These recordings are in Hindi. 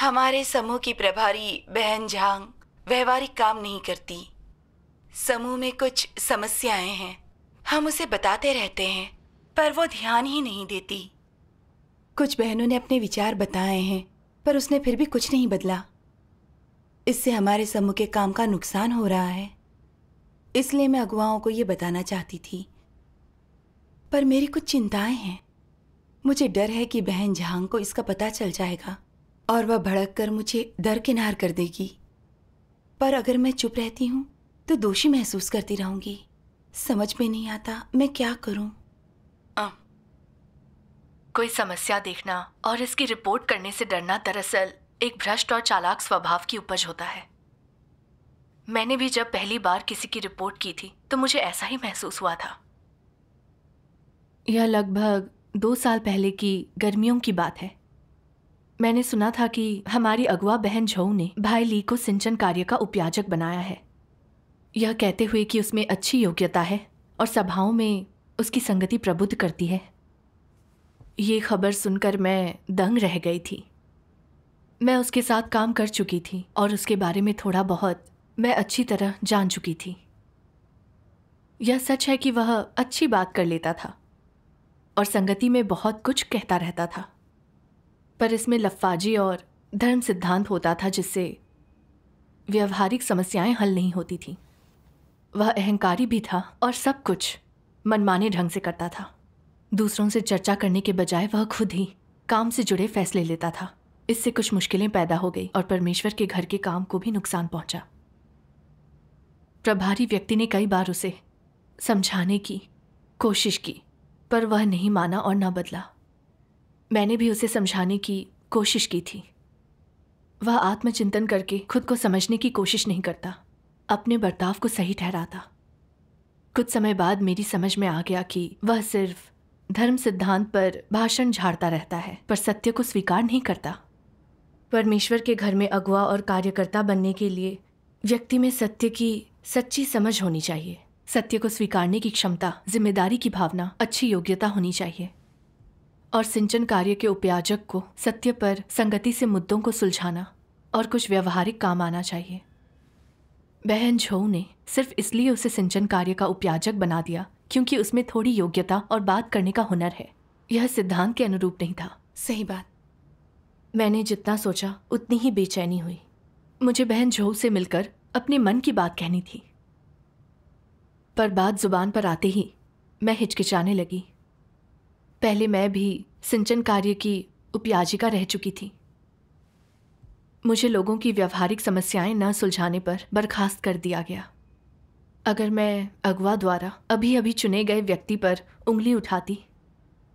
हमारे समूह की प्रभारी बहन झांग व्यवहारिक काम नहीं करती। समूह में कुछ समस्याएँ हैं। हम उसे बताते रहते हैं, पर वो ध्यान ही नहीं देती। कुछ बहनों ने अपने विचार बताए हैं, पर उसने फिर भी कुछ नहीं बदला। इससे हमारे समूह के काम का नुकसान हो रहा है। इसलिए मैं अगुवाओं को ये बताना चाहती थी। पर मेरी कुछ चिंताएँ हैं। मुझे डर है कि बहन झांग को इसका पता चल जाएगा। और वह भड़क कर मुझे दरकिनार कर देगी। पर अगर मैं चुप रहती हूँ तो दोषी महसूस करती रहूँगी। समझ में नहीं आता मैं क्या करूँ। कोई समस्या देखना और इसकी रिपोर्ट करने से डरना दरअसल एक भ्रष्ट और चालाक स्वभाव की उपज होता है। मैंने भी जब पहली बार किसी की रिपोर्ट की थी तो मुझे ऐसा ही महसूस हुआ था। यह लगभग दो साल पहले की गर्मियों की बात है। मैंने सुना था कि हमारी अगुआ बहन झोऊ ने भाई ली को सिंचन कार्य का उपयाजक बनाया है। यह कहते हुए कि उसमें अच्छी योग्यता है और सभाओं में उसकी संगति प्रबुद्ध करती है। ये खबर सुनकर मैं दंग रह गई थी। मैं उसके साथ काम कर चुकी थी और उसके बारे में थोड़ा बहुत मैं अच्छी तरह जान चुकी थी। यह सच है कि वह अच्छी बात कर लेता था और संगति में बहुत कुछ कहता रहता था। पर इसमें लफ्फाजी और धर्म सिद्धांत होता था जिससे व्यवहारिक समस्याएँ हल नहीं होती थीं। वह अहंकारी भी था और सब कुछ मनमाने ढंग से करता था। दूसरों से चर्चा करने के बजाय वह खुद ही काम से जुड़े फैसले लेता था। इससे कुछ मुश्किलें पैदा हो गई और परमेश्वर के घर के काम को भी नुकसान पहुँचा। प्रभारी व्यक्ति ने कई बार उसे समझाने की कोशिश की, पर वह नहीं माना और न बदला। मैंने भी उसे समझाने की कोशिश की थी। वह आत्मचिंतन करके खुद को समझने की कोशिश नहीं करता, अपने बर्ताव को सही ठहराता। कुछ समय बाद मेरी समझ में आ गया कि वह सिर्फ़ धर्म सिद्धांत पर भाषण झाड़ता रहता है, पर सत्य को स्वीकार नहीं करता। परमेश्वर के घर में अगुआ और कार्यकर्ता बनने के लिए व्यक्ति में सत्य की सच्ची समझ होनी चाहिए। सत्य को स्वीकारने की क्षमता, ज़िम्मेदारी की भावना, अच्छी योग्यता होनी चाहिए। और सिंचन कार्य के उपयाजक को सत्य पर संगति से मुद्दों को सुलझाना और कुछ व्यवहारिक काम आना चाहिए। बहन झो ने सिर्फ़ इसलिए उसे सिंचन कार्य का उपयाजक बना दिया क्योंकि उसमें थोड़ी योग्यता और बात करने का हुनर है। यह सिद्धांत के अनुरूप नहीं था। सही बात। मैंने जितना सोचा उतनी ही बेचैनी हुई। मुझे बहन झो से मिलकर अपने मन की बात कहनी थी। पर बात ज़ुबान पर आते ही मैं हिचकिचाने लगी। पहले मैं भी सिंचन कार्य की उपयाजिका रह चुकी थी। मुझे लोगों की व्यवहारिक समस्याएँ न सुलझाने पर बर्खास्त कर दिया गया। अगर मैं अगवा द्वारा अभी अभी चुने गए व्यक्ति पर उंगली उठाती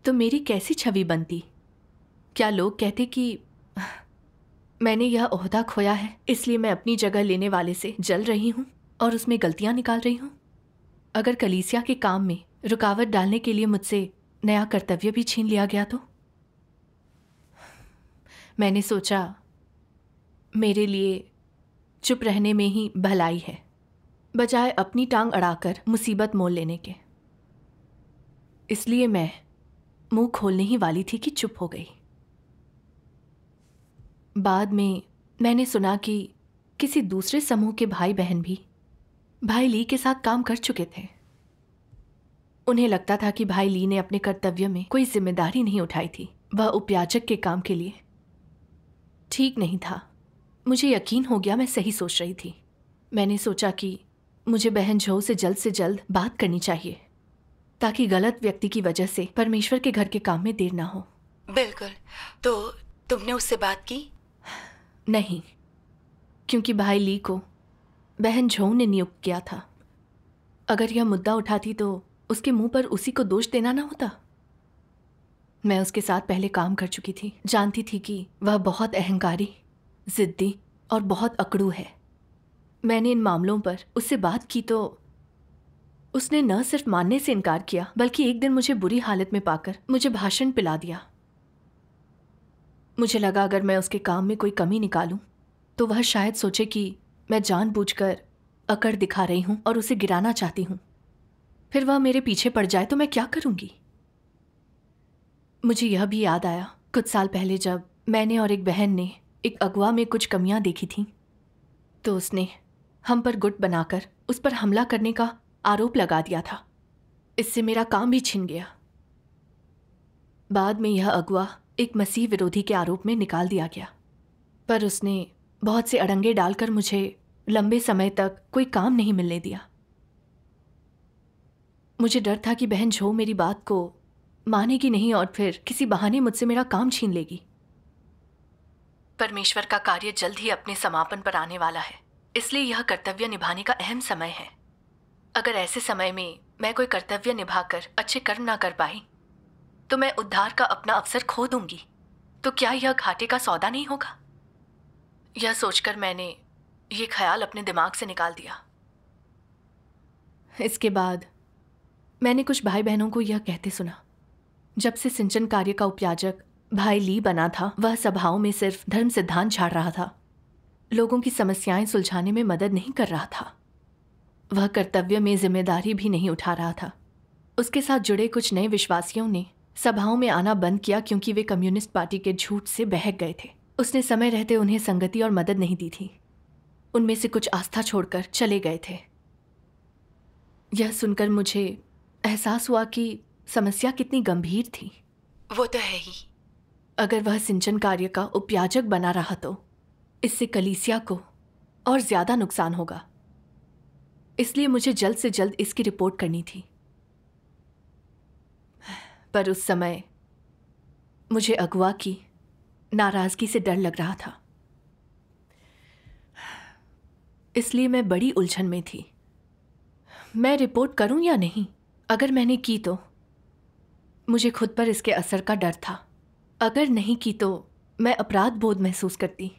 तो मेरी कैसी छवि बनती? क्या लोग कहते कि, मैंने यह ओहदा खोया है, इसलिए मैं अपनी जगह लेने वाले से जल रही हूँ और उसमें गलतियाँ निकाल रही हूँ? अगर कलीसिया के काम में रुकावट डालने के लिए मुझसे नया कर्तव्य भी छीन लिया गया तो? मैंने सोचा, मेरे लिए चुप रहने में ही भलाई है, बजाय अपनी टांग अड़ाकर मुसीबत मोल लेने के। इसलिए मैं मुँह खोलने ही वाली थी कि चुप हो गई। बाद में मैंने सुना कि किसी दूसरे समूह के भाई बहन भी भाई ली के साथ काम कर चुके थे। उन्हें लगता था कि भाई ली ने अपने कर्तव्य में कोई ज़िम्मेदारी नहीं उठाई थी वह उपयाचक के काम के लिए। ठीक नहीं था। मुझे यकीन हो गया मैं सही सोच रही थी। मैंने सोचा कि मुझे बहन झो से जल्द से जल्द बात करनी चाहिए ताकि गलत व्यक्ति की वजह से परमेश्वर के घर के काम में देर ना हो। बिल्कुल। तो तुमने उससे बात की? नहीं क्योंकि भाई ली को बहन झो ने नियुक्त किया था। अगर यह मुद्दा उठाती तो उसके मुँह पर उसी को दोष देना ना होता। मैं उसके साथ पहले काम कर चुकी थी। जानती थी कि वह बहुत अहंकारी, जिद्दी और बहुत अकड़ू है। मैंने इन मामलों पर उससे बात की तो उसने न सिर्फ़ मानने से इनकार किया, बल्कि एक दिन मुझे बुरी हालत में पाकर मुझे भाषण पिला दिया। मुझे लगा, अगर मैं उसके काम में कोई कमी निकालूं तो वह शायद सोचे कि मैं जानबूझकर अकड़ दिखा रही हूँ और उसे गिराना चाहती हूँ। फिर वह मेरे पीछे पड़ जाए तो मैं क्या करूँगी? मुझे यह भी याद आया, कुछ साल पहले जब मैंने और एक बहन ने एक अगवा में कुछ कमियाँ देखी थीं तो उसने हम पर गुट बनाकर उस पर हमला करने का आरोप लगा दिया था। इससे मेरा काम भी छिन गया। बाद में यह अगवा एक मसीह विरोधी के आरोप में निकाल दिया गया। पर उसने बहुत से अड़ंगे डालकर मुझे लंबे समय तक कोई काम नहीं मिलने दिया। मुझे डर था कि बहन झो मेरी बात को मानेगी नहीं और फिर किसी बहाने मुझसे मेरा काम छीन लेगी। परमेश्वर का कार्य जल्द ही अपने समापन पर आने वाला है, इसलिए यह कर्तव्य निभाने का अहम समय है। अगर ऐसे समय में मैं कोई कर्तव्य निभाकर अच्छे कर्म ना कर पाई तो मैं उद्धार का अपना अवसर खो दूँगी। तो क्या यह घाटे का सौदा नहीं होगा? यह सोचकर मैंने ये ख्याल अपने दिमाग से निकाल दिया। इसके बाद मैंने कुछ भाई बहनों को यह कहते सुना। जब से सिंचन कार्य का उपयाजक भाई ली बना था, वह सभाओं में सिर्फ़ धर्म सिद्धांत झाड़ रहा था। लोगों की समस्याएँ सुलझाने में मदद नहीं कर रहा था। वह कर्तव्य में ज़िम्मेदारी भी नहीं उठा रहा था। उसके साथ जुड़े कुछ नए विश्वासियों ने सभाओं में आना बंद किया क्योंकि वे कम्युनिस्ट पार्टी के झूठ से बहक गए थे। उसने समय रहते उन्हें संगति और मदद नहीं दी थी। उनमें से कुछ आस्था छोड़कर चले गए थे। यह सुनकर मुझे एहसास हुआ कि समस्या कितनी गंभीर थी। वो तो है ही। अगर वह सिंचन कार्य का उपयाजक बना रहा तो इससे कलीसिया को और ज़्यादा नुकसान होगा। इसलिए मुझे जल्द से जल्द इसकी रिपोर्ट करनी थी। पर उस समय मुझे अगवा की नाराज़गी से डर लग रहा था। इसलिए मैं बड़ी उलझन में थी। मैं रिपोर्ट करूँ या नहीं? अगर मैंने की तो मुझे खुद पर इसके असर का डर था। अगर नहीं की तो मैं अपराध बोध महसूस करती।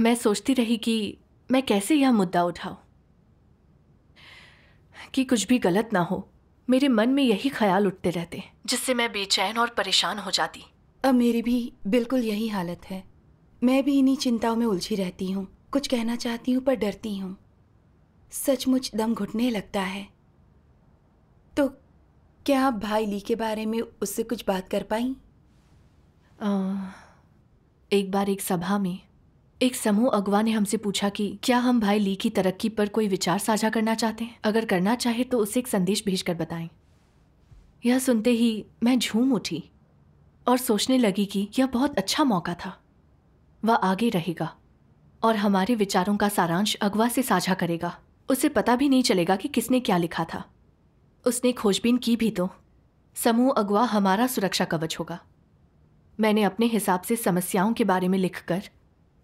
मैं सोचती रही कि मैं कैसे यह मुद्दा उठाऊं। कि कुछ भी गलत ना हो, मेरे मन में यही ख्याल उठते रहते, जिससे मैं बेचैन और परेशान हो जाती। अब मेरी भी बिल्कुल यही हालत है। मैं भी इन्हीं चिंताओं में उलझी रहती हूँ। कुछ कहना चाहती हूँ पर डरती हूँ। सचमुच दम घुटने लगता है। क्या आप भाई ली के बारे में उससे कुछ बात कर पाई? एक बार एक सभा में एक समूह अगवा ने हमसे पूछा कि क्या हम भाई ली की तरक्की पर कोई विचार साझा करना चाहते हैं? अगर करना चाहे तो उसे एक संदेश भेजकर बताएँ। यह सुनते ही मैं झूम उठी और सोचने लगी कि यह बहुत अच्छा मौका था। वह आगे रहेगा और हमारे विचारों का सारांश अगवा से साझा करेगा। उसे पता भी नहीं चलेगा कि किसने क्या लिखा था। उसने खोजबीन की भी तो। समूह अगवा हमारा सुरक्षा कवच होगा। मैंने अपने हिसाब से समस्याओं के बारे में लिखकर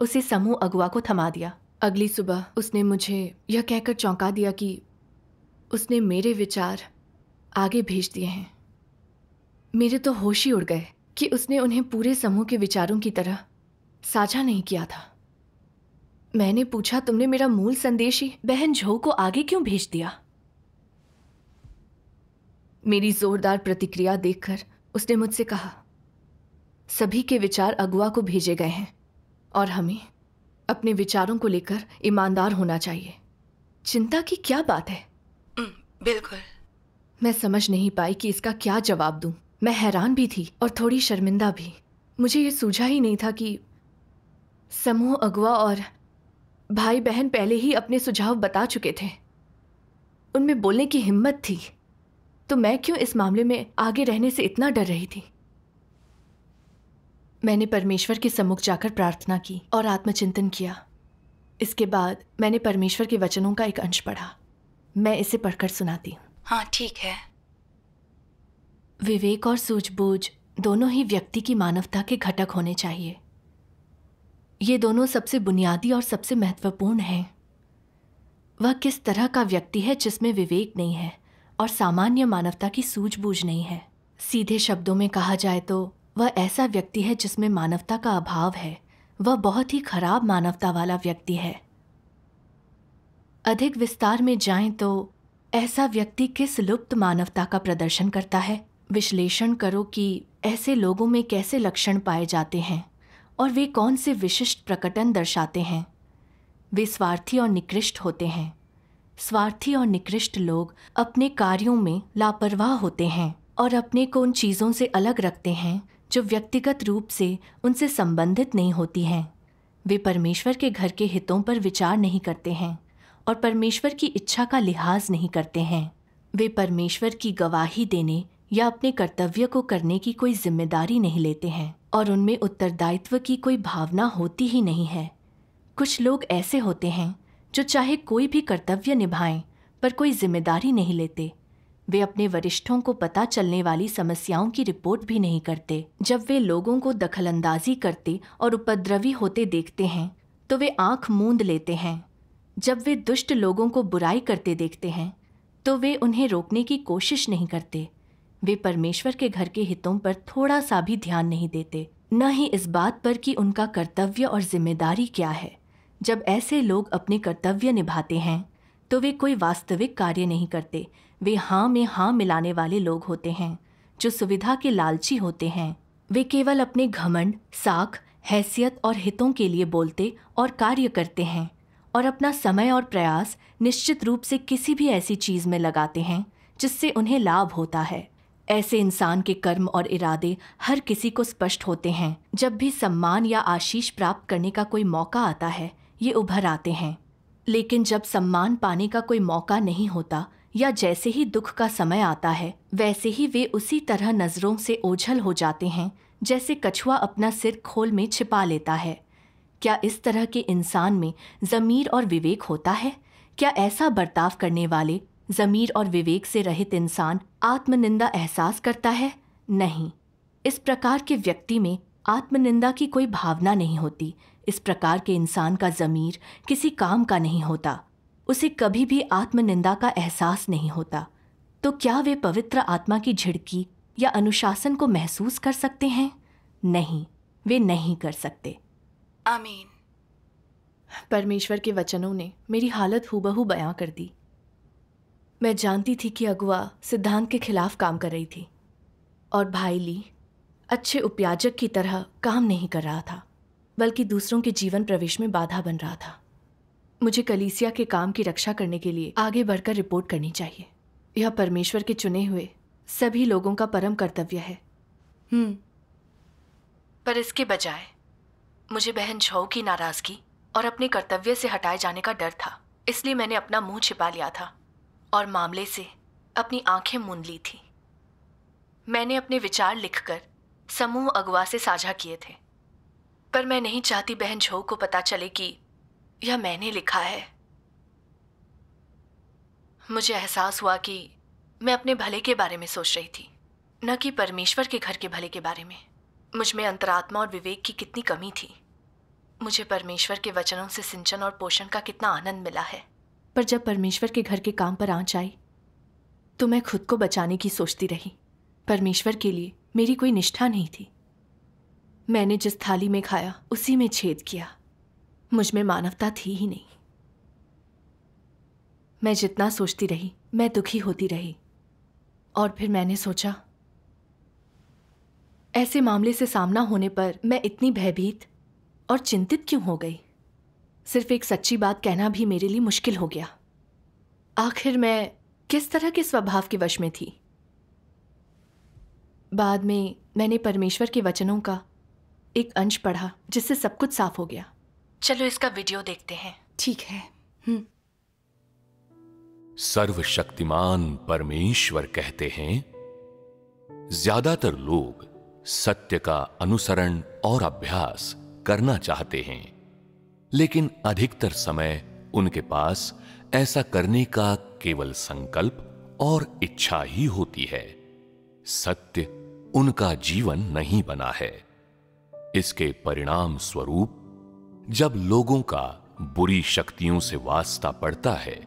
उसे समूह अगवा को थमा दिया। अगली सुबह उसने मुझे यह कहकर चौंका दिया कि उसने मेरे विचार आगे भेज दिए हैं। मेरे तो होश ही उड़ गए कि उसने उन्हें पूरे समूह के विचारों की तरह साझा नहीं किया था। मैंने पूछा, तुमने मेरा मूल संदेश ही बहन झो को आगे क्यों भेज दिया? मेरी जोरदार प्रतिक्रिया देखकर उसने मुझसे कहा सभी के विचार अगुआ को भेजे गए हैं और हमें अपने विचारों को लेकर ईमानदार होना चाहिए। चिंता की क्या बात है? बिल्कुल। मैं समझ नहीं पाई कि इसका क्या जवाब दूँ। मैं हैरान भी थी और थोड़ी शर्मिंदा भी। मुझे ये सूझा ही नहीं था कि समूह अगुआ और भाई बहन पहले ही अपने सुझाव बता चुके थे। उनमें बोलने की हिम्मत थी। तो मैं क्यों इस मामले में आगे रहने से इतना डर रही थी? मैंने परमेश्वर के सम्मुख जाकर प्रार्थना की और आत्मचिंतन किया। इसके बाद मैंने परमेश्वर के वचनों का एक अंश पढ़ा। मैं इसे पढ़कर सुनाती हूँ। हाँ ठीक है। विवेक और सूझबूझ दोनों ही व्यक्ति की मानवता के घटक होने चाहिए। ये दोनों सबसे बुनियादी और सबसे महत्वपूर्ण हैं। वह किस तरह का व्यक्ति है जिसमें विवेक नहीं है? और सामान्य मानवता की सूझबूझ नहीं है। सीधे शब्दों में कहा जाए तो वह ऐसा व्यक्ति है जिसमें मानवता का अभाव है। वह बहुत ही खराब मानवता वाला व्यक्ति है। अधिक विस्तार में जाएँ तो ऐसा व्यक्ति किस लुप्त मानवता का प्रदर्शन करता है? विश्लेषण करो कि ऐसे लोगों में कैसे लक्षण पाए जाते हैं और वे कौन से विशिष्ट प्रकटन दर्शाते हैं। वे स्वार्थी और निकृष्ट होते हैं। स्वार्थी और निकृष्ट लोग अपने कार्यों में लापरवाह होते हैं और अपने को उन चीज़ों से अलग रखते हैं जो व्यक्तिगत रूप से उनसे संबंधित नहीं होती हैं। वे परमेश्वर के घर के हितों पर विचार नहीं करते हैं और परमेश्वर की इच्छा का लिहाज नहीं करते हैं। वे परमेश्वर की गवाही देने या अपने कर्तव्य को करने की कोई ज़िम्मेदारी नहीं लेते हैं और उनमें उत्तरदायित्व की कोई भावना होती ही नहीं है। कुछ लोग ऐसे होते हैं जो चाहे कोई भी कर्तव्य निभाएँ, पर कोई ज़िम्मेदारी नहीं लेते। वे अपने वरिष्ठों को पता चलने वाली समस्याओं की रिपोर्ट भी नहीं करते। जब वे लोगों को दखलंदाजी करते और उपद्रवी होते देखते हैं तो वे आँख मूंद लेते हैं। जब वे दुष्ट लोगों को बुराई करते देखते हैं तो वे उन्हें रोकने की कोशिश नहीं करते। वे परमेश्वर के घर के हितों पर थोड़ा सा भी ध्यान नहीं देते। न ही इस बात पर कि उनका कर्तव्य और ज़िम्मेदारी क्या है। जब ऐसे लोग अपने कर्तव्य निभाते हैं तो वे कोई वास्तविक कार्य नहीं करते। वे हाँ में हाँ मिलाने वाले लोग होते हैं, जो सुविधा के लालची होते हैं। वे केवल अपने घमंड, साख, हैसियत और हितों के लिए बोलते और कार्य करते हैं और अपना समय और प्रयास निश्चित रूप से किसी भी ऐसी चीज़ में लगाते हैं, जिससे उन्हें लाभ होता है। ऐसे इंसान के कर्म और इरादे हर किसी को स्पष्ट होते हैं। जब भी सम्मान या आशीष प्राप्त करने का कोई मौका आता है ये उभर आते हैं। लेकिन जब सम्मान पाने का कोई मौका नहीं होता या जैसे ही दुख का समय आता है, वैसे ही वे उसी तरह नज़रों से ओझल हो जाते हैं, जैसे कछुआ अपना सिर खोल में छिपा लेता है। क्या इस तरह के इंसान में जमीर और विवेक होता है? क्या ऐसा बर्ताव करने वाले, जमीर और विवेक से रहित इंसान आत्मनिंदा एहसास करता है? नहीं। इस प्रकार के व्यक्ति में आत्मनिंदा की कोई भावना नहीं होती। इस प्रकार के इंसान का जमीर किसी काम का नहीं होता। उसे कभी भी आत्मनिंदा का एहसास नहीं होता। तो क्या वे पवित्र आत्मा की झिड़की या अनुशासन को महसूस कर सकते हैं? नहीं वे नहीं कर सकते। आमीन। परमेश्वर के वचनों ने मेरी हालत हूबहू बयां कर दी। मैं जानती थी कि अगुआ सिद्धांत के खिलाफ काम कर रही थी। और भाई ली अच्छे उपयाजक की तरह काम नहीं कर रहा था। बल्कि दूसरों के जीवन प्रवेश में बाधा बन रहा था। मुझे कलीसिया के काम की रक्षा करने के लिए आगे बढ़कर रिपोर्ट करनी चाहिए। यह परमेश्वर के चुने हुए सभी लोगों का परम कर्तव्य है। हम्म। पर इसके बजाय मुझे बहन छऊ की नाराज़गी और अपने कर्तव्य से हटाए जाने का डर था। इसलिए मैंने अपना मुँह छिपा लिया था और मामले से अपनी आँखें मूंद ली थी। मैंने अपने विचार लिखकर समूह अगवा से साझा किए थे। पर मैं नहीं चाहती बहन झो को पता चले कि यह मैंने लिखा है। मुझे एहसास हुआ कि मैं अपने भले के बारे में सोच रही थी, न कि परमेश्वर के घर के भले के बारे में। मुझमें अंतरात्मा और विवेक की कितनी कमी थी। मुझे परमेश्वर के वचनों से सिंचन और पोषण का कितना आनंद मिला है। पर जब परमेश्वर के घर के काम पर आँच आई तो मैं खुद को बचाने की सोचती रही। परमेश्वर के लिए मेरी कोई निष्ठा नहीं थी। मैंने जिस थाली में खाया, उसी में छेद किया। मुझमें मानवता थी ही नहीं। मैं जितना सोचती रही, मैं दुखी होती रही। और फिर मैंने सोचा, ऐसे मामले से सामना होने पर मैं इतनी भयभीत और चिंतित क्यों हो गई? सिर्फ़ एक सच्ची बात कहना भी मेरे लिए मुश्किल हो गया। आखिर मैं किस तरह के स्वभाव के वश में थी? बाद में मैंने परमेश्वर के वचनों का एक अंश पढ़ा जिससे सब कुछ साफ़ हो गया। चलो इसका वीडियो देखते हैं। ठीक है। हम्म। सर्वशक्तिमान परमेश्वर कहते हैं ज़्यादातर लोग सत्य का अनुसरण और अभ्यास करना चाहते हैं लेकिन अधिकतर समय उनके पास ऐसा करने का केवल संकल्प और इच्छा ही होती है। सत्य उनका जीवन नहीं बना है। इसके परिणाम स्वरूप, जब लोगों का बुरी शक्तियों से वास्ता पड़ता है,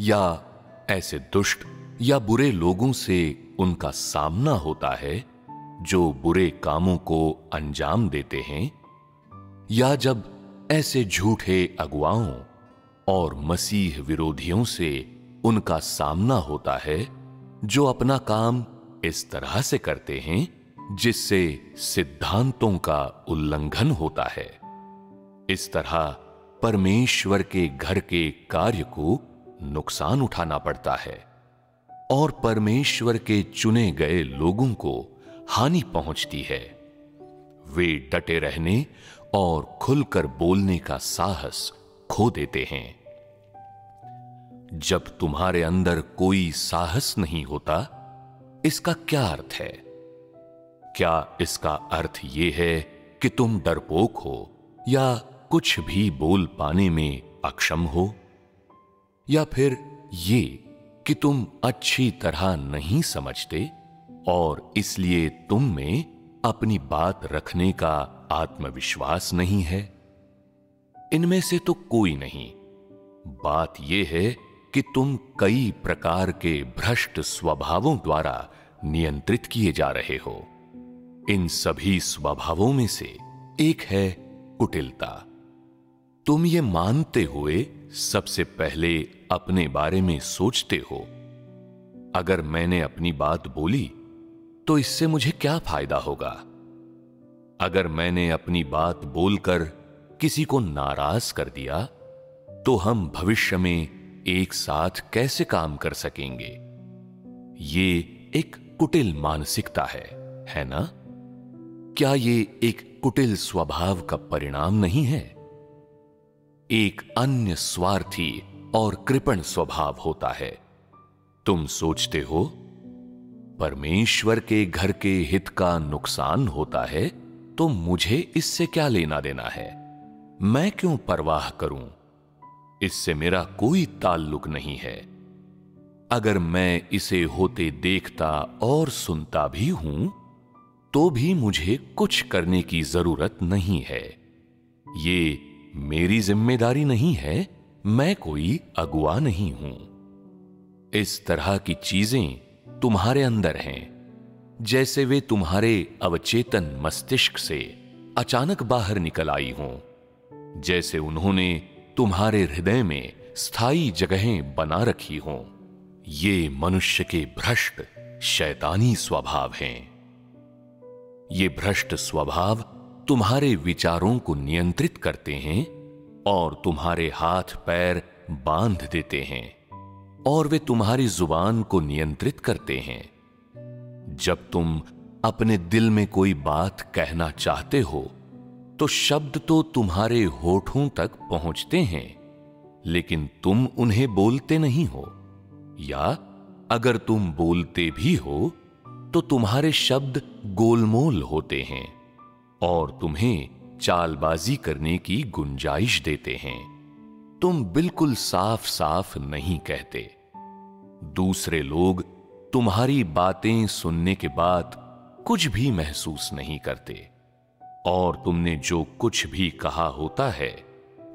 या ऐसे दुष्ट या बुरे लोगों से उनका सामना होता है, जो बुरे कामों को अंजाम देते हैं, या जब ऐसे झूठे अगुवाओं और मसीह विरोधियों से उनका सामना होता है, जो अपना काम इस तरह से करते हैं जिससे सिद्धांतों का उल्लंघन होता है। इस तरह परमेश्वर के घर के कार्य को नुकसान उठाना पड़ता है और परमेश्वर के चुने गए लोगों को हानि पहुँचती है। वे डटे रहने और खुलकर बोलने का साहस खो देते हैं। जब तुम्हारे अंदर कोई साहस नहीं होता, इसका क्या अर्थ है? क्या इसका अर्थ ये है कि तुम डरपोक हो या कुछ भी बोल पाने में अक्षम हो? या फिर ये कि तुम अच्छी तरह नहीं समझते और इसलिए तुम में अपनी बात रखने का आत्मविश्वास नहीं है? इनमें से तो कोई नहीं। बात यह है कि तुम कई प्रकार के भ्रष्ट स्वभावों द्वारा नियंत्रित किए जा रहे हो। इन सभी स्वभावों में से एक है कुटिलता। तुम ये मानते हुए सबसे पहले अपने बारे में सोचते हो। अगर मैंने अपनी बात बोली तो इससे मुझे क्या फ़ायदा होगा? अगर मैंने अपनी बात बोलकर किसी को नाराज़ कर दिया तो हम भविष्य में एक साथ कैसे काम कर सकेंगे? ये एक कुटिल मानसिकता है है ना? क्या ये एक कुटिल स्वभाव का परिणाम नहीं है? एक अन्य स्वार्थी और कृपण स्वभाव होता है। तुम सोचते हो, परमेश्वर के घर के हित का नुकसान होता है तो मुझे इससे क्या लेना देना है? मैं क्यों परवाह करूँ? इससे मेरा कोई ताल्लुक नहीं है। अगर मैं इसे होते देखता और सुनता भी हूँ तो भी मुझे कुछ करने की ज़रूरत नहीं है। ये मेरी ज़िम्मेदारी नहीं है, मैं कोई अगुआ नहीं हूँ। इस तरह की चीज़ें तुम्हारे अंदर हैं, जैसे वे तुम्हारे अवचेतन मस्तिष्क से अचानक बाहर निकल आई हों, जैसे उन्होंने तुम्हारे हृदय में स्थायी जगहें बना रखी हों। ये मनुष्य के भ्रष्ट, शैतानी स्वभाव हैं। ये भ्रष्ट स्वभाव तुम्हारे विचारों को नियंत्रित करते हैं और तुम्हारे हाथ पैर बाँध देते हैं और वे तुम्हारी ज़ुबान को नियंत्रित करते हैं। जब तुम अपने दिल में कोई बात कहना चाहते हो तो शब्द तो तुम्हारे होठों तक पहुँचते हैं, लेकिन तुम उन्हें बोलते नहीं हो। या अगर तुम बोलते भी हो तो तुम्हारे शब्द गोलमोल होते हैं और तुम्हें चालबाजी करने की गुंजाइश देते हैं। तुम बिल्कुल साफ़ साफ़ नहीं कहते। दूसरे लोग तुम्हारी बातें सुनने के बाद कुछ भी महसूस नहीं करते और तुमने जो कुछ भी कहा होता है,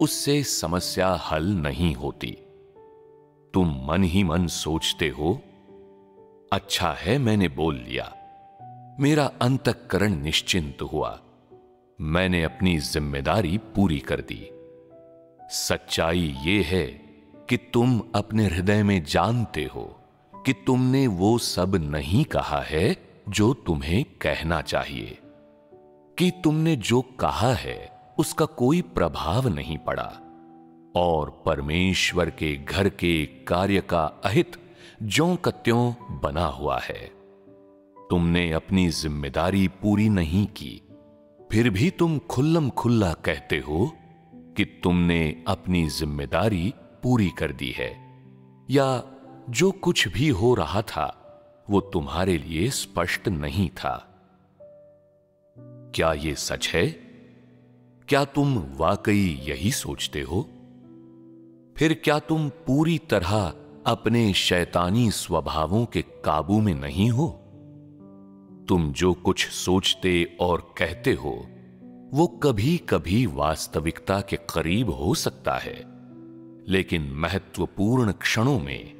उससे समस्या हल नहीं होती। तुम मन ही मन सोचते हो अच्छा है, मैंने बोल लिया। मेरा अंतकरण निश्चिंत हुआ। मैंने अपनी ज़िम्मेदारी पूरी कर दी। सच्चाई यह है कि तुम अपने हृदय में जानते हो कि तुमने वो सब नहीं कहा है जो तुम्हें कहना चाहिए। कि तुमने जो कहा है, उसका कोई प्रभाव नहीं पड़ा। और परमेश्वर के घर के कार्य का अहित ज्यो कत्यों बना हुआ है। तुमने अपनी ज़िम्मेदारी पूरी नहीं की, फिर भी तुम खुल्लम खुल्ला कहते हो कि तुमने अपनी ज़िम्मेदारी पूरी कर दी है, या जो कुछ भी हो रहा था, वो तुम्हारे लिए स्पष्ट नहीं था। क्या यह सच है? क्या तुम वाकई यही सोचते हो? फिर क्या तुम पूरी तरह अपने शैतानी स्वभावों के काबू में नहीं हो। तुम जो कुछ सोचते और कहते हो, वो कभी कभी वास्तविकता के करीब हो सकता है। लेकिन महत्वपूर्ण क्षणों में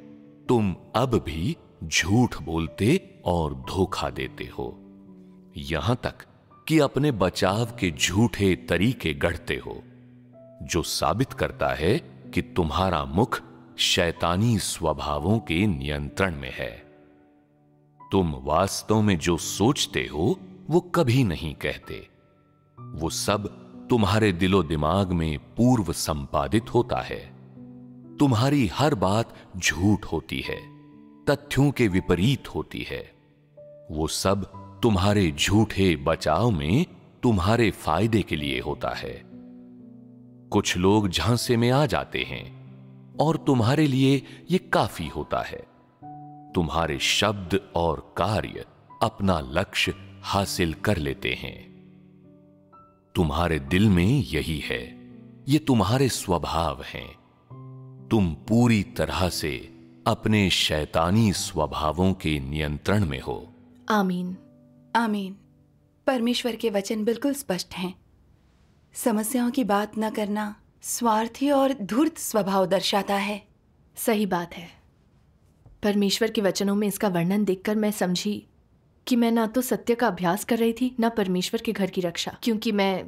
तुम अब भी झूठ बोलते और धोखा देते हो। यहाँ तक कि अपने बचाव के झूठे तरीके गढ़ते हो, जो साबित करता है कि तुम्हारा मुख शैतानी स्वभावों के नियंत्रण में है। तुम वास्तव में जो सोचते हो, वो कभी नहीं कहते। वो सब तुम्हारे दिलो दिमाग में पूर्व संपादित होता है। तुम्हारी हर बात झूठ होती है, तथ्यों के विपरीत होती है। वो सब तुम्हारे झूठे बचाव में तुम्हारे फ़ायदे के लिए होता है। कुछ लोग झांसे में आ जाते हैं और तुम्हारे लिए यह काफ़ी होता है। तुम्हारे शब्द और कार्य अपना लक्ष्य हासिल कर लेते हैं। तुम्हारे दिल में यही है, ये तुम्हारे स्वभाव हैं। तुम पूरी तरह से अपने शैतानी स्वभावों के नियंत्रण में हो। आमीन आमीन। परमेश्वर के वचन बिल्कुल स्पष्ट हैं। समस्याओं की बात न करना स्वार्थी और धूर्त स्वभाव दर्शाता है। सही बात है। परमेश्वर के वचनों में इसका वर्णन देखकर मैं समझी कि मैं ना तो सत्य का अभ्यास कर रही थी, ना परमेश्वर के घर की रक्षा, क्योंकि मैं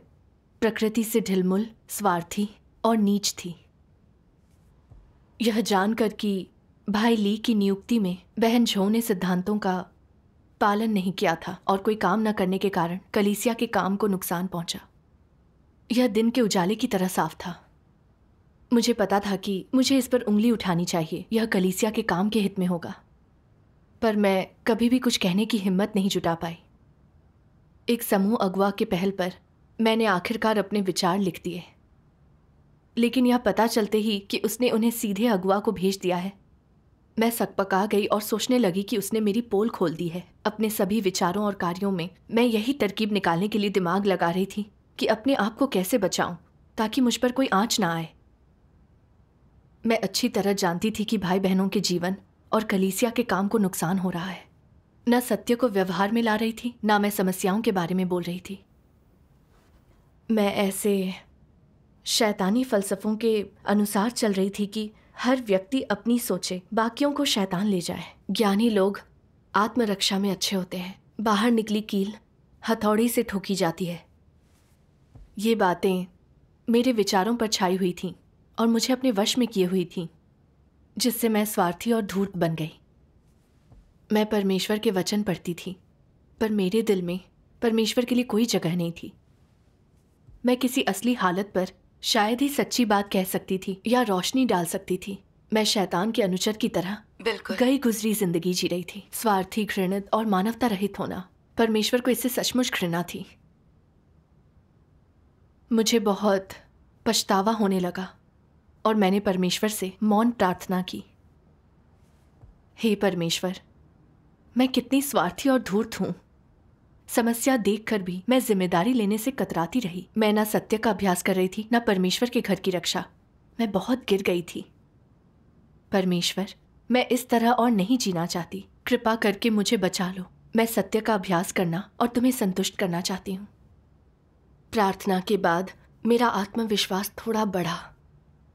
प्रकृति से ढिलमुल, स्वार्थी और नीच थी। यह जानकर कि भाई ली की नियुक्ति में बहन झो ने सिद्धांतों का पालन नहीं किया था और कोई काम न करने के कारण कलीसिया के काम को नुकसान पहुँचा। यह दिन के उजाले की तरह साफ़ था। मुझे पता था कि मुझे इस पर उंगली उठानी चाहिए। यह कलीसिया के काम के हित में होगा। पर मैं कभी भी कुछ कहने की हिम्मत नहीं जुटा पाई। एक समूह अगवा के पहल पर मैंने आखिरकार अपने विचार लिख दिए। लेकिन यह पता चलते ही कि उसने उन्हें सीधे अगुआ को भेज दिया है। मैं सकपका गई और सोचने लगी कि उसने मेरी पोल खोल दी है। अपने सभी विचारों और कार्यों में मैं यही तरकीब निकालने के लिए दिमाग लगा रही थी कि अपने आप को कैसे बचाऊं, ताकि मुझ पर कोई आँच ना आए। मैं अच्छी तरह जानती थी कि भाई बहनों के जीवन और कलीसिया के काम को नुकसान हो रहा है। न सत्य को व्यवहार में ला रही थी, ना मैं समस्याओं के बारे में बोल रही थी। मैं ऐसे शैतानी फलसफों के अनुसार चल रही थी कि हर व्यक्ति अपनी सोचे, बाकियों को शैतान ले जाए। ज्ञानी लोग आत्मरक्षा में अच्छे होते हैं। बाहर निकली कील हथौड़ी से ठोकी जाती है। ये बातें मेरे विचारों पर छाई हुई थीं। और मुझे अपने वश में किए हुई थी जिससे मैं स्वार्थी और धूर्त बन गई। मैं परमेश्वर के वचन पढ़ती थी पर मेरे दिल में परमेश्वर के लिए कोई जगह नहीं थी। मैं किसी असली हालत पर शायद ही सच्ची बात कह सकती थी या रोशनी डाल सकती थी। मैं शैतान के अनुचर की तरह बिल्कुल। गई गुजरी ज़िंदगी जी रही थी। स्वार्थी घृणित और मानवता रहित होना परमेश्वर को इससे सचमुच घृणा थी। मुझे बहुत पछतावा होने लगा। और मैंने परमेश्वर से मौन प्रार्थना की। हे परमेश्वर, मैं कितनी स्वार्थी और धूर्त हूँ। समस्या देखकर भी मैं ज़िम्मेदारी लेने से कतराती रही। मैं ना सत्य का अभ्यास कर रही थी, ना परमेश्वर के घर की रक्षा। मैं बहुत गिर गई थी। परमेश्वर, मैं इस तरह और नहीं जीना चाहती। कृपा करके मुझे बचा लो। मैं सत्य का अभ्यास करना और तुम्हें संतुष्ट करना चाहती हूँ। प्रार्थना के बाद मेरा आत्मविश्वास थोड़ा बढ़ा।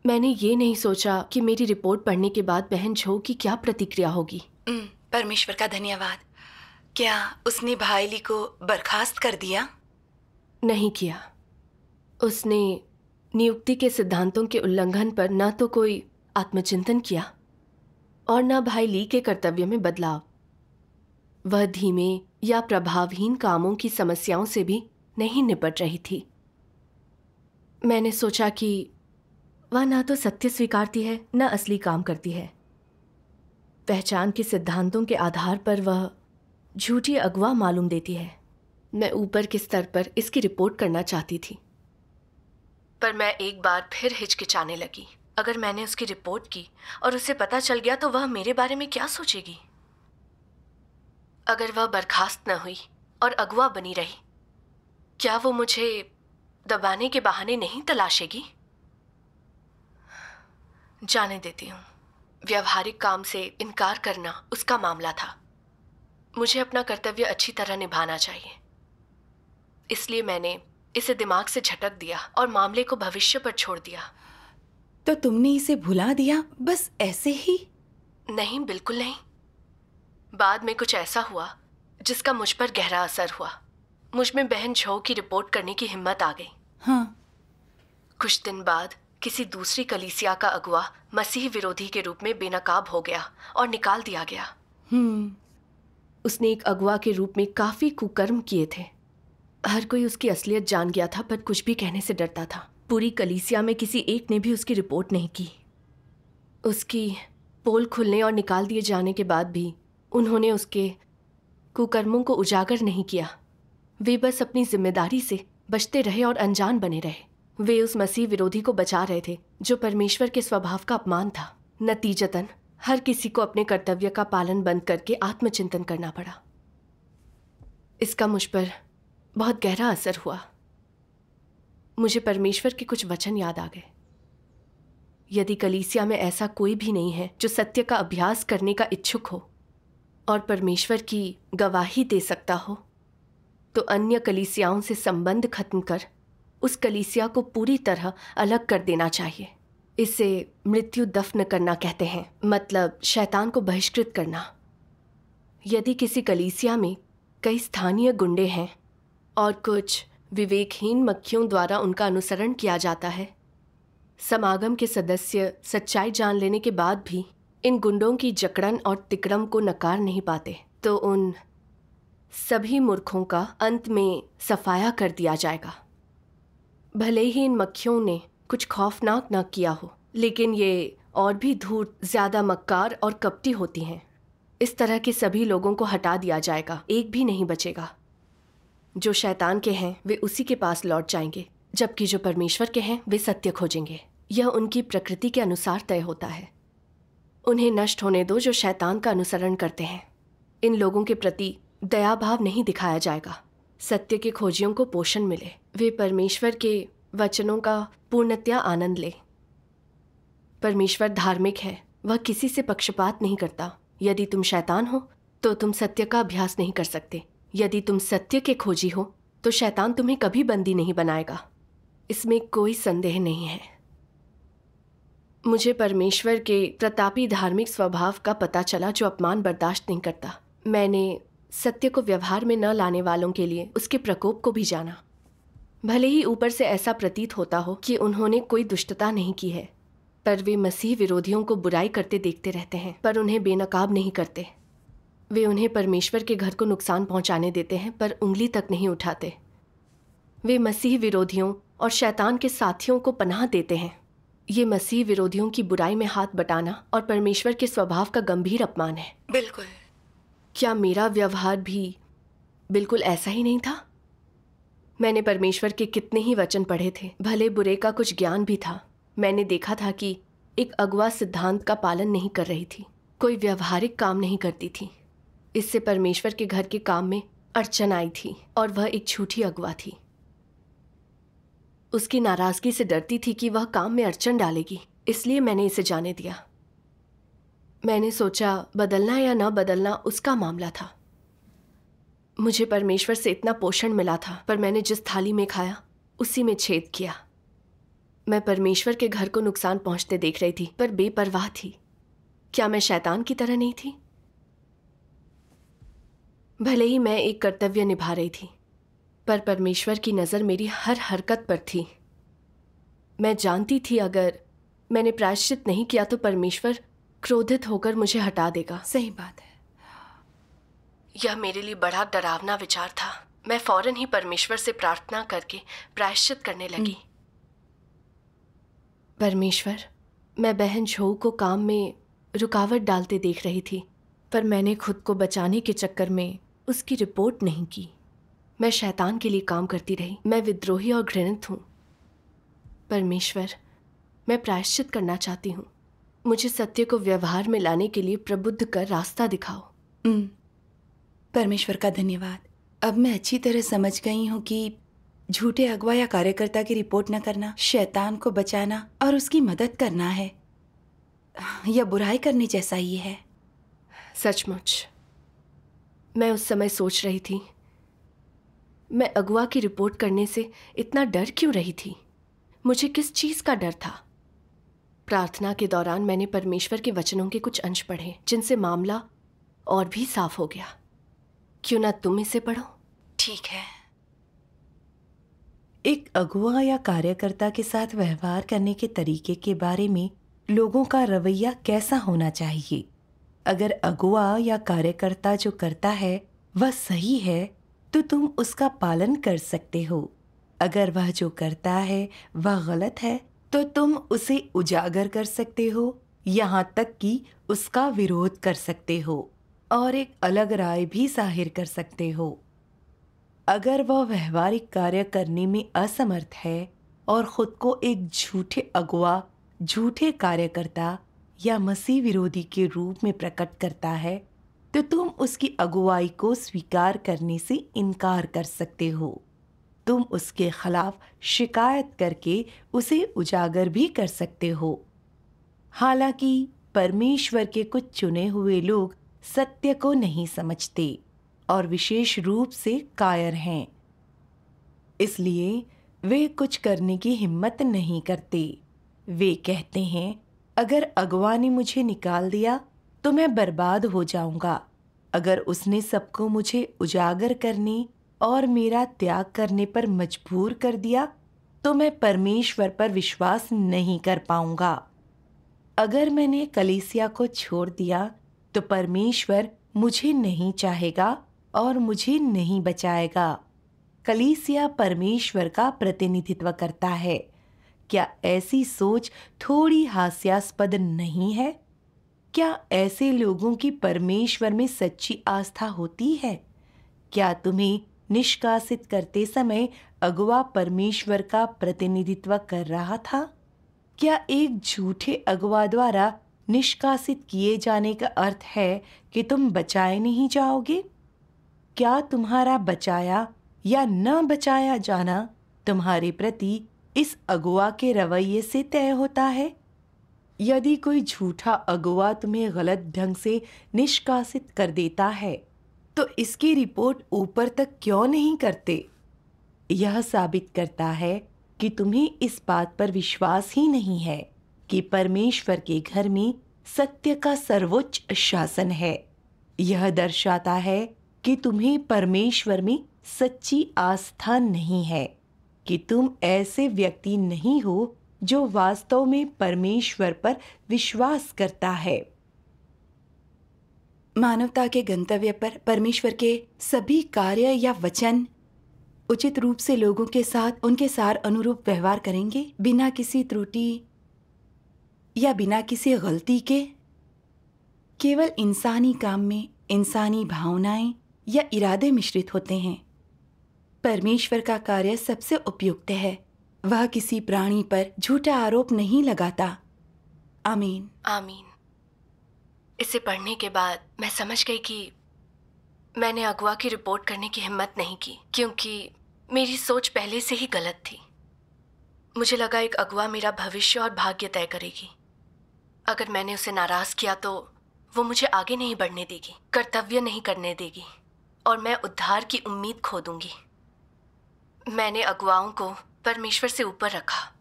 मैंने ये नहीं सोचा कि मेरी रिपोर्ट पढ़ने के बाद बहन झो की क्या प्रतिक्रिया होगी। परमेश्वर का धन्यवाद। क्या उसने भाईली को बर्खास्त कर दिया? नहीं किया। उसने नियुक्ति के सिद्धांतों के उल्लंघन पर न तो कोई आत्मचिंतन किया और न भाई ली के कर्तव्य में बदलाव। वह धीमे या प्रभावहीन कामों की समस्याओं से भी नहीं निपट रही थी। मैंने सोचा कि वह ना तो सत्य स्वीकारती है, न असली काम करती है। पहचान के सिद्धांतों के आधार पर वह झूठी अगवा मालूम देती है। मैं ऊपर के स्तर पर इसकी रिपोर्ट करना चाहती थी। पर मैं एक बार फिर हिचकिचाने लगी। अगर मैंने उसकी रिपोर्ट की और उसे पता चल गया तो वह मेरे बारे में क्या सोचेगी? अगर वह बर्खास्त न हुई और अगवा बनी रही, क्या वो मुझे दबाने के बहाने नहीं तलाशेगी? जाने देती हूँ। व्यवहारिक काम से इनकार करना उसका मामला था। मुझे अपना कर्तव्य अच्छी तरह निभाना चाहिए। इसलिए मैंने इसे दिमाग से झटक दिया और मामले को भविष्य पर छोड़ दिया। तो तुमने इसे भुला दिया बस ऐसे ही? नहीं बिल्कुल नहीं। बाद में कुछ ऐसा हुआ जिसका मुझ पर गहरा असर हुआ। मुझमें बहन झो की रिपोर्ट करने की हिम्मत आ गई। हाँ। कुछ दिन बाद किसी दूसरी कलीसिया का अगुआ मसीह विरोधी के रूप में बेनकाब हो गया और निकाल दिया गया। हम्म उसने एक अगवा के रूप में काफ़ी कुकर्म किए थे। हर कोई उसकी असलियत जान गया था, पर कुछ भी कहने से डरता था। पूरी कलीसिया में किसी एक ने भी उसकी रिपोर्ट नहीं की। उसकी पोल खुलने और निकाल दिए जाने के बाद भी उन्होंने उसके कुकर्मों को उजागर नहीं किया। वे बस अपनी ज़िम्मेदारी से बचते रहे और अनजान बने रहे। वे उस मसीह विरोधी को बचा रहे थे, जो परमेश्वर के स्वभाव का अपमान था। नतीजतन, हर किसी को अपने कर्तव्य का पालन बंद करके आत्मचिंतन करना पड़ा। इसका मुझ पर बहुत गहरा असर हुआ। मुझे परमेश्वर के कुछ वचन याद आ गए। यदि कलीसिया में ऐसा कोई भी नहीं है, जो सत्य का अभ्यास करने का इच्छुक हो और परमेश्वर की गवाही दे सकता हो तो अन्य कलीसियाओं से संबंध खत्म कर उस कलीसिया को पूरी तरह अलग कर देना चाहिए। इसे मृत्यु दफन करना कहते हैं मतलब शैतान को बहिष्कृत करना। यदि किसी कलीसिया में कई स्थानीय गुंडे हैं और कुछ विवेकहीन मक्खियों द्वारा उनका अनुसरण किया जाता है, समागम के सदस्य सच्चाई जान लेने के बाद भी इन गुंडों की जकड़न और तिकड़म को नकार नहीं पाते तो उन सभी मूर्खों का अंत में सफाया कर दिया जाएगा। भले ही इन मक्खियों ने कुछ खौफनाक न किया हो, लेकिन ये और भी धूर्त ज़्यादा मक्कार और कपटी होती हैं। इस तरह के सभी लोगों को हटा दिया जाएगा, एक भी नहीं बचेगा। जो शैतान के हैं, वे उसी के पास लौट जाएँगे, जबकि जो परमेश्वर के हैं, वे सत्य खोजेंगे। यह उनकी प्रकृति के अनुसार तय होता है। उन्हें नष्ट होने दो जो शैतान का अनुसरण करते हैं। इन लोगों के प्रति दया भाव नहीं दिखाया जाएगा। सत्य के खोजियों को पोषण मिले। वे परमेश्वर के वचनों का पूर्णतया आनंद ले। परमेश्वर धार्मिक है, वह किसी से पक्षपात नहीं करता। यदि तुम शैतान हो तो तुम सत्य का अभ्यास नहीं कर सकते। यदि तुम सत्य के खोजी हो तो शैतान तुम्हें कभी बंदी नहीं बनाएगा। इसमें कोई संदेह नहीं है। मुझे परमेश्वर के प्रतापी धार्मिक स्वभाव का पता चला जो अपमान बर्दाश्त नहीं करता। मैंने सत्य को व्यवहार में न लाने वालों के लिए उसके प्रकोप को भी जाना। भले ही ऊपर से ऐसा प्रतीत होता हो कि उन्होंने कोई दुष्टता नहीं की है पर वे मसीह विरोधियों को बुराई करते देखते रहते हैं पर उन्हें बेनकाब नहीं करते। वे उन्हें परमेश्वर के घर को नुकसान पहुँचाने देते हैं पर उंगली तक नहीं उठाते। वे मसीह विरोधियों और शैतान के साथियों को पनाह देते हैं। ये मसीह विरोधियों की बुराई में हाथ बटाना और परमेश्वर के स्वभाव का गंभीर अपमान है। बिल्कुल। क्या मेरा व्यवहार भी बिल्कुल ऐसा ही नहीं था? मैंने परमेश्वर के कितने ही वचन पढ़े थे। भले बुरे का कुछ ज्ञान भी था, मैंने देखा था कि एक अगवा सिद्धांत का पालन नहीं कर रही थी। कोई व्यवहारिक काम नहीं करती थी। इससे परमेश्वर के घर के काम में अड़चन आई थी और वह एक झूठी अगवा थी। उसकी नाराज़गी से डरती थी कि वह काम में अड़चन डालेगी, इसलिए मैंने इसे जाने दिया। मैंने सोचा, बदलना या न बदलना उसका मामला था। मुझे परमेश्वर से इतना पोषण मिला था, पर मैंने जिस थाली में खाया, उसी में छेद किया। मैं परमेश्वर के घर को नुकसान पहुँचते देख रही थी, पर बेपरवाह थी। क्या मैं शैतान की तरह नहीं थी? भले ही मैं एक कर्तव्य निभा रही थी, पर परमेश्वर की नज़र मेरी हर हरकत पर थी। मैं जानती थी, अगर मैंने प्रायश्चित नहीं किया तो परमेश्वर क्रोधित होकर मुझे हटा देगा। सही बात है। यह मेरे लिए बड़ा डरावना विचार था। मैं फ़ौरन ही परमेश्वर से प्रार्थना करके प्रायश्चित करने लगी। परमेश्वर मैं बहन झोऊ को काम में रुकावट डालते देख रही थी पर मैंने खुद को बचाने के चक्कर में उसकी रिपोर्ट नहीं की। मैं शैतान के लिए काम करती रही। मैं विद्रोही और घृणित हूँ। परमेश्वर मैं प्रायश्चित करना चाहती हूँ। मुझे सत्य को व्यवहार में लाने के लिए प्रबुद्ध कर रास्ता दिखाओ। परमेश्वर का धन्यवाद। अब मैं अच्छी तरह समझ गई हूँ कि झूठे अगवा या कार्यकर्ता की रिपोर्ट न करना, शैतान को बचाना और उसकी मदद करना है, या बुराई करने जैसा ही है। सचमुच, मैं उस समय सोच रही थी। मैं अगुआ की रिपोर्ट करने से इतना डर क्यों रही थी? मुझे किस चीज़ का डर था? प्रार्थना के दौरान मैंने परमेश्वर के वचनों के कुछ अंश पढ़े, जिनसे मामला और भी साफ़ हो गया। क्यों ना तुम इसे पढ़ो? ठीक है। एक अगुआ या कार्यकर्ता के साथ व्यवहार करने के तरीके के बारे में लोगों का रवैया कैसा होना चाहिए? अगर अगुआ या कार्यकर्ता जो करता है वह सही है तो तुम उसका पालन कर सकते हो। अगर वह जो करता है वह गलत है तो तुम उसे उजागर कर सकते हो यहाँ तक कि उसका विरोध कर सकते हो। और एक अलग राय भी ज़ाहिर कर सकते हो। अगर वह व्यवहारिक कार्य करने में असमर्थ है और खुद को एक झूठे अगुआ झूठे कार्यकर्ता या मसीह विरोधी के रूप में प्रकट करता है तो तुम उसकी अगुवाई को स्वीकार करने से इनकार कर सकते हो। तुम उसके खिलाफ शिकायत करके उसे उजागर भी कर सकते हो। हालाँकि परमेश्वर के कुछ चुने हुए लोग सत्य को नहीं समझते और विशेष रूप से कायर हैं। इसलिए वे कुछ करने की हिम्मत नहीं करते। वे कहते हैं, अगर अगवा ने मुझे निकाल दिया तो मैं बर्बाद हो जाऊँगा। अगर उसने सबको मुझे उजागर करने और मेरा त्याग करने पर मजबूर कर दिया तो मैं परमेश्वर पर विश्वास नहीं कर पाऊँगा। अगर मैंने कलेसिया को छोड़ दिया तो परमेश्वर मुझे नहीं चाहेगा और मुझे नहीं बचाएगा। कलीसिया परमेश्वर का प्रतिनिधित्व करता है। क्या ऐसी सोच थोड़ी हास्यास्पद नहीं है? क्या ऐसे लोगों की परमेश्वर में सच्ची आस्था होती है? क्या तुम्हें निष्कासित करते समय अगुआ परमेश्वर का प्रतिनिधित्व कर रहा था? क्या एक झूठे अगुआ द्वारा निष्कासित किए जाने का अर्थ है कि तुम बचाए नहीं जाओगे। क्या तुम्हारा बचाया या न बचाया जाना तुम्हारे प्रति इस अगुआ के रवैये से तय होता है? यदि कोई झूठा अगुआ तुम्हें गलत ढंग से निष्कासित कर देता है तो इसकी रिपोर्ट ऊपर तक क्यों नहीं करते? यह साबित करता है कि तुम्हें इस बात पर विश्वास ही नहीं है। कि परमेश्वर के घर में सत्य का सर्वोच्च शासन है। यह दर्शाता है कि तुम्हें परमेश्वर में सच्ची आस्था नहीं है, कि तुम ऐसे व्यक्ति नहीं हो जो वास्तव में परमेश्वर पर विश्वास करता है। मानवता के गंतव्य पर परमेश्वर के सभी कार्य या वचन उचित रूप से लोगों के साथ उनके सार अनुरूप व्यवहार करेंगे, बिना किसी त्रुटि या बिना किसी गलती के? केवल इंसानी काम में इंसानी भावनाएँ या इरादे मिश्रित होते हैं। परमेश्वर का कार्य सबसे उपयुक्त है। वह किसी प्राणी पर झूठा आरोप नहीं लगाता। आमीन। आमीन। इसे पढ़ने के बाद मैं समझ गई कि मैंने अगवा की रिपोर्ट करने की हिम्मत नहीं की, क्योंकि मेरी सोच पहले से ही गलत थी। मुझे लगा एक अगवा मेरा भविष्य और भाग्य तय करेगी। अगर मैंने उसे नाराज़ किया तो वो मुझे आगे नहीं बढ़ने देगी, कर्तव्य नहीं करने देगी और मैं उद्धार की उम्मीद खो दूँगी मैंने अगुवाओं को परमेश्वर से ऊपर रखा।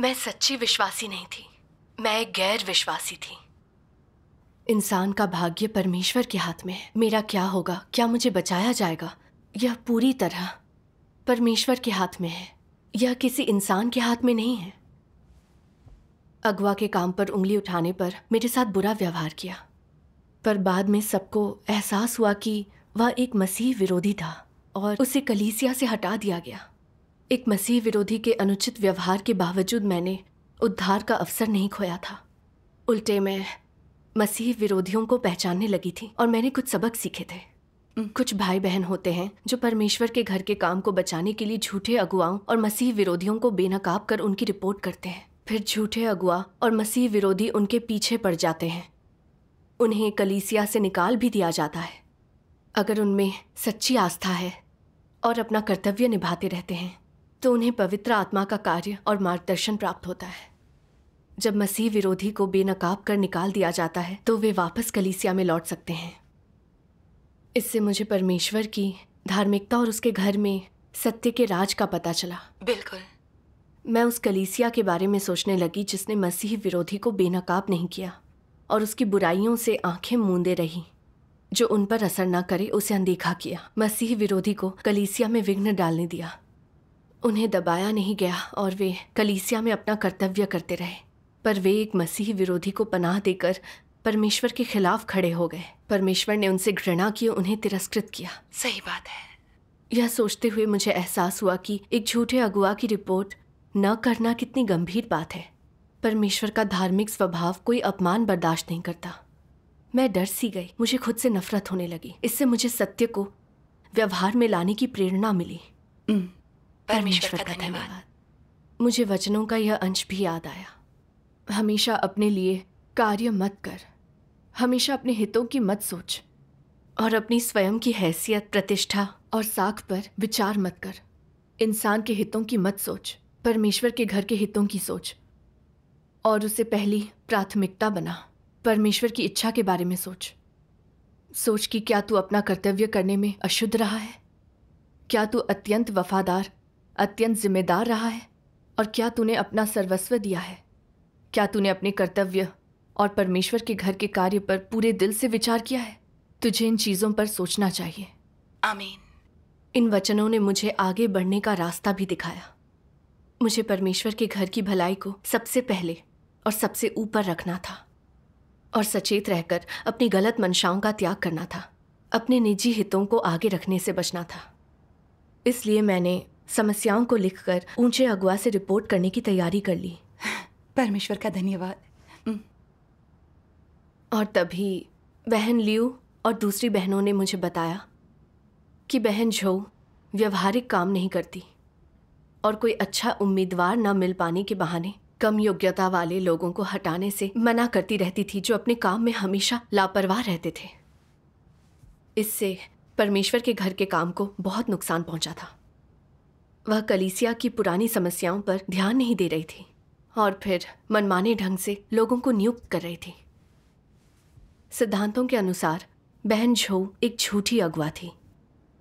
मैं सच्ची विश्वासी नहीं थी, मैं एक गैर विश्वासी थी। इंसान का भाग्य परमेश्वर के हाथ में है। मेरा क्या होगा? क्या मुझे बचाया जाएगा? यह पूरी तरह परमेश्वर के हाथ में है। यह किसी इंसान के हाथ में नहीं है। अगवा के काम पर उंगली उठाने पर मेरे साथ बुरा व्यवहार किया। पर बाद में सबको एहसास हुआ कि वह एक मसीह विरोधी था और उसे कलीसिया से हटा दिया गया। एक मसीह विरोधी के अनुचित व्यवहार के बावजूद मैंने उद्धार का अवसर नहीं खोया था। उल्टे मैं मसीह विरोधियों को पहचानने लगी थी और मैंने कुछ सबक सीखे थे। कुछ भाई बहन होते हैं जो परमेश्वर के घर के काम को बचाने के लिए झूठे अगुआओं और मसीह विरोधियों को बेनकाब कर उनकी रिपोर्ट करते हैं। फिर झूठे अगुआ और मसीह विरोधी उनके पीछे पड़ जाते हैं। उन्हें कलीसिया से निकाल भी दिया जाता है। अगर उनमें सच्ची आस्था है और अपना कर्तव्य निभाते रहते हैं तो उन्हें पवित्र आत्मा का कार्य और मार्गदर्शन प्राप्त होता है। जब मसीह विरोधी को बेनकाब कर निकाल दिया जाता है तो वे वापस कलीसिया में लौट सकते हैं। इससे मुझे परमेश्वर की धार्मिकता और उसके घर में सत्य के राज का पता चला। बिल्कुल। मैं उस कलीसिया के बारे में सोचने लगी जिसने मसीह विरोधी को बेनकाब नहीं किया और उसकी बुराइयों से आँखें मूंदे रही जो उन पर असर न करे उसे अनदेखा किया। मसीह विरोधी को कलीसिया में विघ्न डालने दिया। उन्हें दबाया नहीं गया और वे कलीसिया में अपना कर्तव्य करते रहे। पर वे एक मसीह विरोधी को पनाह देकर परमेश्वर के खिलाफ खड़े हो गए। परमेश्वर ने उनसे घृणा की उन्हें तिरस्कृत किया। सही बात है। यह सोचते हुए मुझे एहसास हुआ कि एक झूठे अगुआ की रिपोर्ट न करना कितनी गंभीर बात है। परमेश्वर का धार्मिक स्वभाव कोई अपमान बर्दाश्त नहीं करता। मैं डर सी गई। मुझे खुद से नफरत होने लगी। इससे मुझे सत्य को व्यवहार में लाने की प्रेरणा मिली। परमेश्वर का धन्यवाद। मुझे वचनों का यह अंश भी याद आया। हमेशा अपने लिए कार्य मत कर। हमेशा अपने हितों की मत सोच। और अपनी स्वयं की हैसियत प्रतिष्ठा और साख पर विचार मत कर। इंसान के हितों की मत सोच। परमेश्वर के घर के हितों की सोच और उसे पहली प्राथमिकता बना। परमेश्वर की इच्छा के बारे में सोच। सोच कि क्या तू अपना कर्तव्य करने में अशुद्ध रहा है? क्या तू अत्यंत वफादार अत्यंत जिम्मेदार रहा है? और क्या तूने अपना सर्वस्व दिया है? क्या तूने अपने कर्तव्य और परमेश्वर के घर के कार्य पर पूरे दिल से विचार किया है? तुझे इन चीज़ों पर सोचना चाहिए। आमीन। इन वचनों ने मुझे आगे बढ़ने का रास्ता भी दिखाया। मुझे परमेश्वर के घर की भलाई को सबसे पहले और सबसे ऊपर रखना था और सचेत रहकर अपनी गलत मंशाओं का त्याग करना था। अपने निजी हितों को आगे रखने से बचना था। इसलिए मैंने समस्याओं को लिखकर ऊँचे अगुआ से रिपोर्ट करने की तैयारी कर ली। परमेश्वर का धन्यवाद। हम्म, और तभी बहन लियू और दूसरी बहनों ने मुझे बताया कि बहन झो व्यवहारिक काम नहीं करती। और कोई अच्छा उम्मीदवार न मिल पाने के बहाने कम योग्यता वाले लोगों को हटाने से मना करती रहती थी जो अपने काम में हमेशा लापरवाह रहते थे। इससे परमेश्वर के घर के काम को बहुत नुकसान पहुँचा था। वह कलीसिया की पुरानी समस्याओं पर ध्यान नहीं दे रही थी और फिर मनमाने ढंग से लोगों को नियुक्त कर रही थी। सिद्धांतों के अनुसार बहन झो एक झूठी अगुआ थी।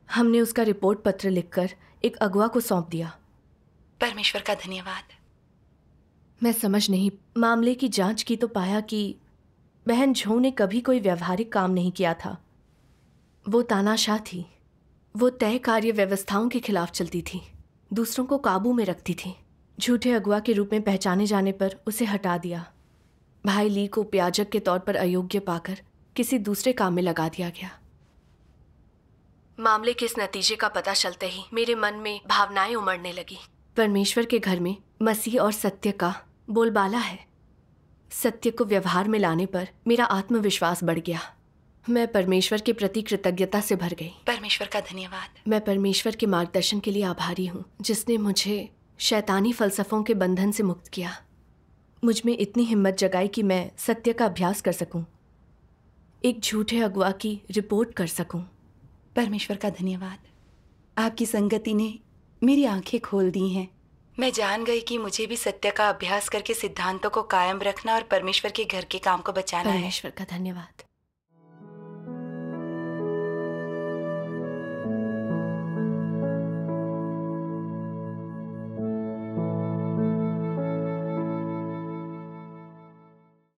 हमने उसका रिपोर्ट पत्र लिखकर एक अगुआ को सौंप दिया। परमेश्वर का धन्यवाद। मैं समझ नहीं, मामले की जाँच की तो पाया कि बहन झो ने कभी कोई व्यवहारिक काम नहीं किया था। वो तानाशाह थी। वो तय कार्य व्यवस्थाओं के खिलाफ चलती थी। दूसरों को काबू में रखती थी। झूठे अगुआ के रूप में पहचाने जाने पर उसे हटा दिया। भाई ली को प्याजक के तौर पर अयोग्य पाकर किसी दूसरे काम में लगा दिया गया। मामले के इस नतीजे का पता चलते ही मेरे मन में भावनाएँ उमड़ने लगी। परमेश्वर के घर में मसीह और सत्य का बोलबाला है। सत्य को व्यवहार में लाने पर मेरा आत्मविश्वास बढ़ गया। मैं परमेश्वर के प्रति कृतज्ञता से भर गई। परमेश्वर का धन्यवाद। मैं परमेश्वर के मार्गदर्शन के लिए आभारी हूँ जिसने मुझे शैतानी फलसफों के बंधन से मुक्त किया। मुझमें इतनी हिम्मत जगाई कि मैं सत्य का अभ्यास कर सकूँ, एक झूठे अगुआ की रिपोर्ट कर सकूँ। परमेश्वर का धन्यवाद। आपकी संगति ने मेरी आँखें खोल दी हैं। मैं जान गई कि मुझे भी सत्य का अभ्यास करके सिद्धांतों को कायम रखना और परमेश्वर के घर के काम को बचाना है। परमेश्वर का धन्यवाद।